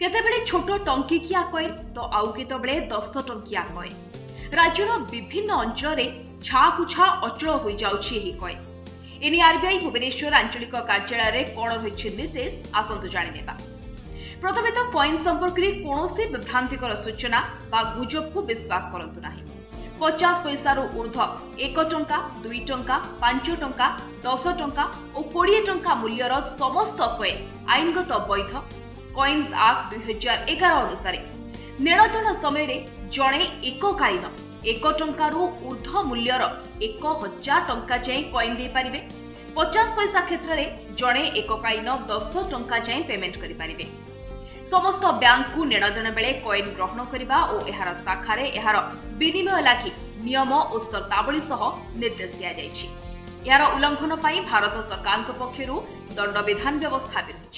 কেতবে ছোট টঙ্কিকিয়া কয়েন তো আউ কেতবে দশ টঙ্কিয়া কয়েন রাজ্যর বিভিন্ন অঞ্চলে ছাকু ছা অচল হয়ে যাচ্ছে এই কয়েন এনে আরবিআই ভুবনেশ্বর আঞ্চলিক কার্যালয়ের কণ হয়েছে নির্দেশ আসন্ত জাঁ প্রথমে তো কয়েন সম্পর্কে কৌশি বিভ্রান্তিকর সূচনা বা গুজবকু বিশ্বাস করতু না পচাশ পয়সার ঊর্ধ্ব এক টঙ্কা দুই টঙ্কা পাঁচ টঙ্কা দশ টঙ্কা ও কোড়িয়ে টঙ্কা মূল্যর সমস্ত কয়েন আইনগত বৈধ କଏନ୍ସ ଆକ୍ଟ ଦୁଇହଜାର ଏଗାର ଅନୁସାରେ ନେଣଦେଣ ସମୟରେ ଜଣେ ଏକକାଳୀନ ଏକ ଟଙ୍କାରୁ ଉର୍ଦ୍ଧ୍ୱ ମୂଲ୍ୟର ଏକ ହଜାର ଟଙ୍କା ଯାଏଁ କଏନ୍ ଦେଇପାରିବେ ପଚାଶ ପଇସା କ୍ଷେତ୍ରରେ ଜଣେ ଏକକାଳୀନ ଦଶ ଟଙ୍କା ଯାଏଁ ପେମେଣ୍ଟ କରିପାରିବେ ସମସ୍ତ ବ୍ୟାଙ୍କକୁ ନେଣଦେଣ ବେଳେ କଏନ୍ ଗ୍ରହଣ କରିବା ଓ ଏହାର ଶାଖାରେ ଏହାର ବିନିମୟ ଲାଗି ନିୟମ ଓ ସର୍ତ୍ତାବଳୀ ସହ ନିର୍ଦ୍ଦେଶ ଦିଆଯାଇଛି ଏହାର ଉଲ୍ଲଂଘନ ପାଇଁ ଭାରତ ସରକାରଙ୍କ ପକ୍ଷରୁ ଦଣ୍ଡବିଧାନ ବ୍ୟବସ୍ଥା ବି ରହିଛି